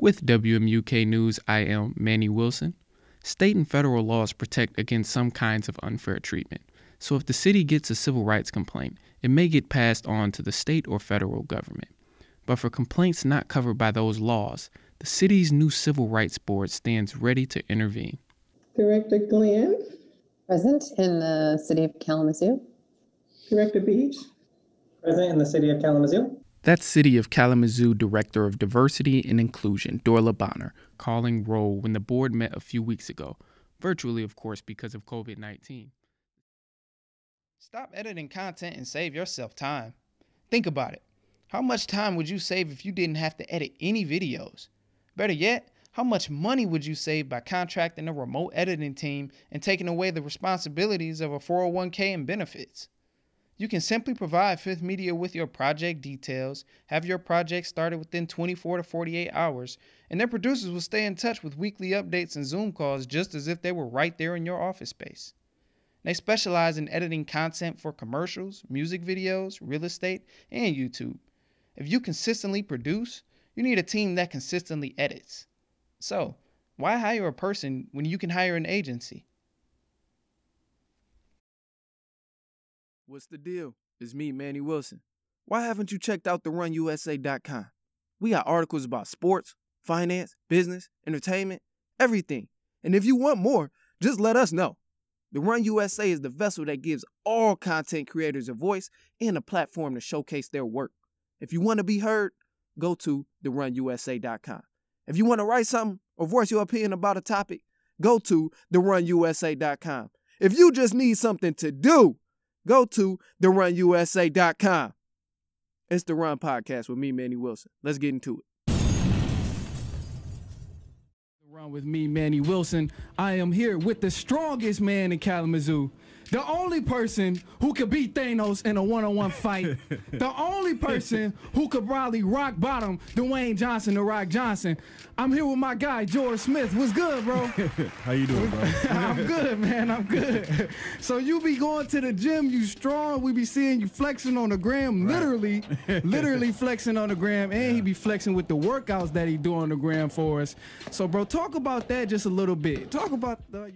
With WMUK News, I am Manny Wilson. State and federal laws protect against some kinds of unfair treatment. So if the city gets a civil rights complaint, it may get passed on to the state or federal government. But for complaints not covered by those laws, the city's new Civil Rights Board stands ready to intervene. Director Glenn, Present in the city of Kalamazoo. Director Beach, Present in the city of Kalamazoo. That's City of Kalamazoo Director of Diversity and Inclusion, Dorla Bonner, calling roll when the board met a few weeks ago, virtually, of course, because of COVID 19. Stop editing content and save yourself time. Think about it. How much time would you save if you didn't have to edit any videos? Better yet, how much money would you save by contracting a remote editing team and taking away the responsibilities of a 401k and benefits? You can simply provide Fifth Media with your project details, have your project started within 24 to 48 hours, and their producers will stay in touch with weekly updates and Zoom calls just as if they were right there in your office space. They specialize in editing content for commercials, music videos, real estate, and YouTube. If you consistently produce, you need a team that consistently edits. So, why hire a person when you can hire an agency? What's the deal? It's me, Manny Wilson. Why haven't you checked out therunusa.com? We got articles about sports, finance, business, entertainment, everything. And if you want more, just let us know. The Run USA is the vessel that gives all content creators a voice and a platform to showcase their work. If you want to be heard, go to therunusa.com. If you want to write something or voice your opinion about a topic, go to therunusa.com. If you just need something to do, go to therunusa.com. It's the Run Podcast with me, Manny Wilson. Let's get into it. Run with me, Manny Wilson. I am here with the strongest man in Kalamazoo. The only person who could beat Thanos in a one-on-one fight. the only person who could probably rock bottom Dwayne Johnson to Rock Johnson. I'm here with my guy George Smith. What's good, bro? How you doing, bro? I'm good, man. I'm good. So you be going to the gym, you strong. We be seeing you flexing on the gram, literally, literally flexing on the gram, and he be flexing with the workouts that he do on the gram for us. So, bro, talk about that just a little bit. Talk about the.